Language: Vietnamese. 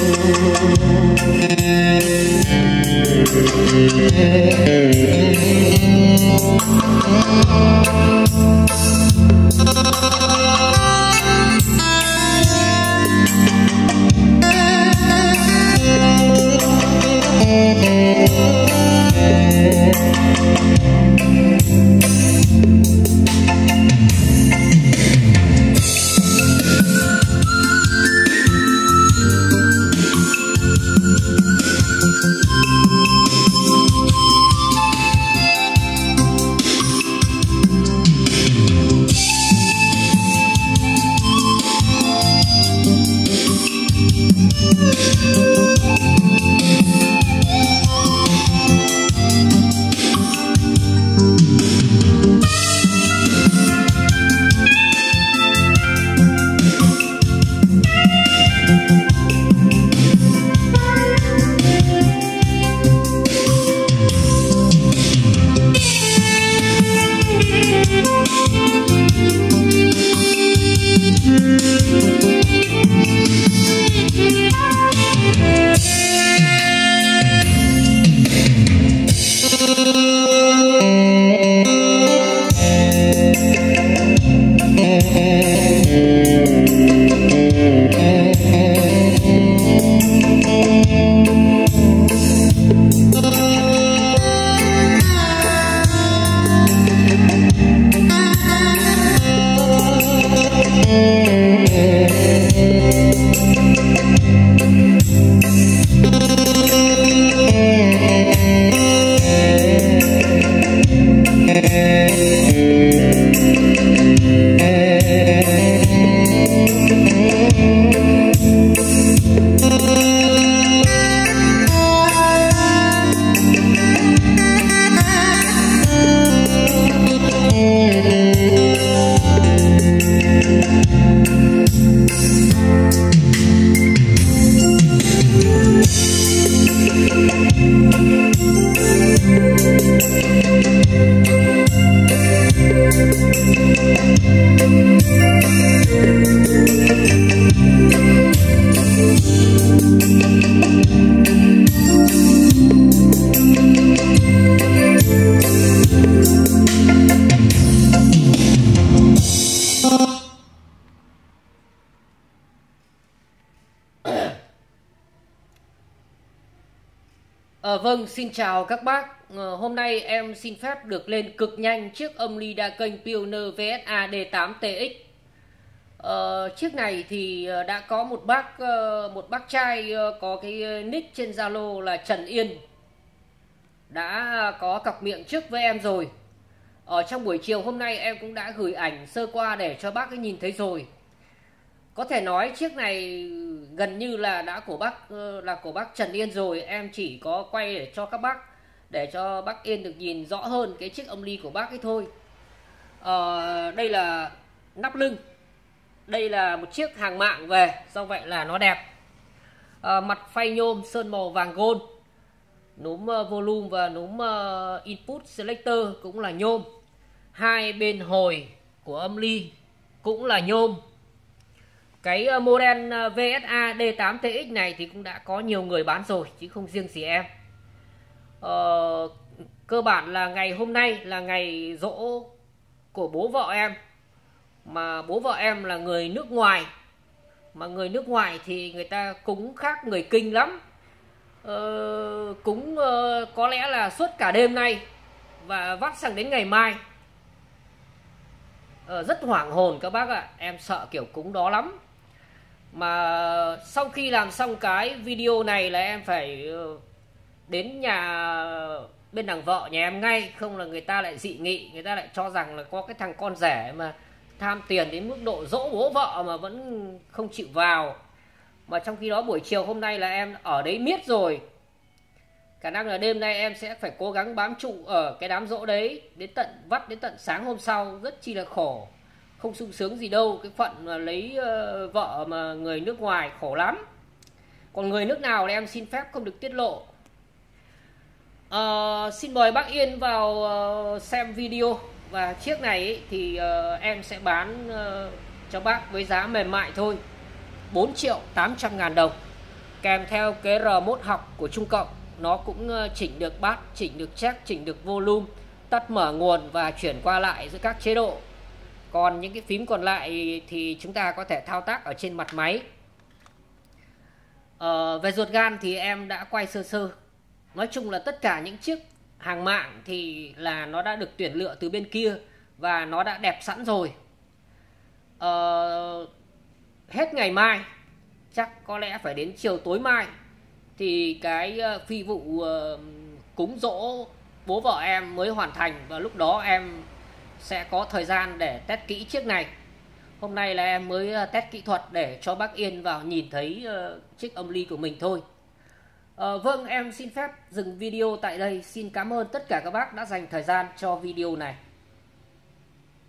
Thank À, vâng, xin chào các bác. À, hôm nay em xin phép được lên cực nhanh chiếc âm ly đa kênh Pioneer VSA D8TX. À, ờ, chiếc này thì đã có một bác một bác trai có cái nick trên Zalo là Trần Yên đã có cọc miệng trước với em rồi. Ở trong buổi chiều hôm nay em cũng đã gửi ảnh sơ qua để cho bác ấy nhìn thấy rồi. Có thể nói chiếc này gần như là đã của bác ờ, là của bác Trần Yên rồi. Em chỉ có quay để cho các bác để cho bác Yên được nhìn rõ hơn cái chiếc âm ly của bác ấy thôi. À, đây là nắp lưng. Đây là một chiếc hàng mạng về do vậy là nó đẹp. À, mặt phay nhôm sơn màu vàng gold. Núm uh, volume và núm uh, input selector cũng là nhôm. Hai bên hồi của âm ly cũng là nhôm cái ờ, model ờ, VSA D8TX này thì cũng đã có nhiều người bán rồi chứ không riêng gì em. Ờ, cơ bản là ngày hôm nay là ngày dỗ của bố vợ em. Mà bố vợ em là người nước ngoài. Mà người nước ngoài thì người ta cúng khác người kinh lắm. Ờ, cúng uh, ờ, có lẽ là suốt cả đêm nay và vắt sang đến ngày mai. Ờ, rất hoảng hồn các bác ạ. À. em sợ kiểu cúng đó lắm mà sau khi làm xong cái video này là em phải ờ, đến nhà bên đằng vợ nhà em ngay. Không là người ta lại dị nghị, người ta lại cho rằng là có cái thằng con rẻ mà tham tiền đến mức độ dỗ bố vợ mà vẫn không chịu vào. Mà trong khi đó buổi chiều hôm nay là em ở đấy miết rồi. Khả năng là đêm nay em sẽ phải cố gắng bám trụ ở cái đám rỗ đấy đến tận vắt đến tận sáng hôm sau. Rất chi là khổ không sung sướng gì đâu. Cái phận mà lấy uh, vợ mà người nước ngoài khổ lắm. Còn người nước nào thì em xin phép không được tiết lộ. Uh, xin mời bác yên vào uh, xem video. Và chiếc này ý, thì uh, em sẽ bán uh, cho bác với giá mềm mại thôi. 4 triệu 800 ngàn đồng. Kèm theo cái R1 học của Trung Cộng. Nó cũng chỉnh được bát chỉnh được check chỉnh được volume tắt mở nguồn và chuyển qua lại giữa các chế độ còn những cái phím còn lại thì chúng ta có thể thao tác ở trên mặt máy. Ờ, về ruột gan thì em đã quay sơ sơ. Nói chung là tất cả những chiếc hàng mạng thì là nó đã được tuyển lựa từ bên kia và nó đã đẹp sẵn rồi. Ờ, hết ngày mai chắc có lẽ phải đến chiều tối mai thì cái ờ, phi vụ ờ, cúng dỗ bố vợ em mới hoàn thành và lúc đó em sẽ có thời gian để test kỹ chiếc này. Hôm nay là em mới ờ, test kỹ thuật để cho bác Yên vào nhìn thấy uh, chiếc âm ly của mình thôi. Uh, vâng em xin phép dừng video tại đây. Xin cảm ơn tất cả các bác đã dành thời gian cho video này.